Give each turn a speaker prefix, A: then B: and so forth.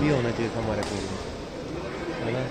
A: भी होना चाहिए था हमारे में है ना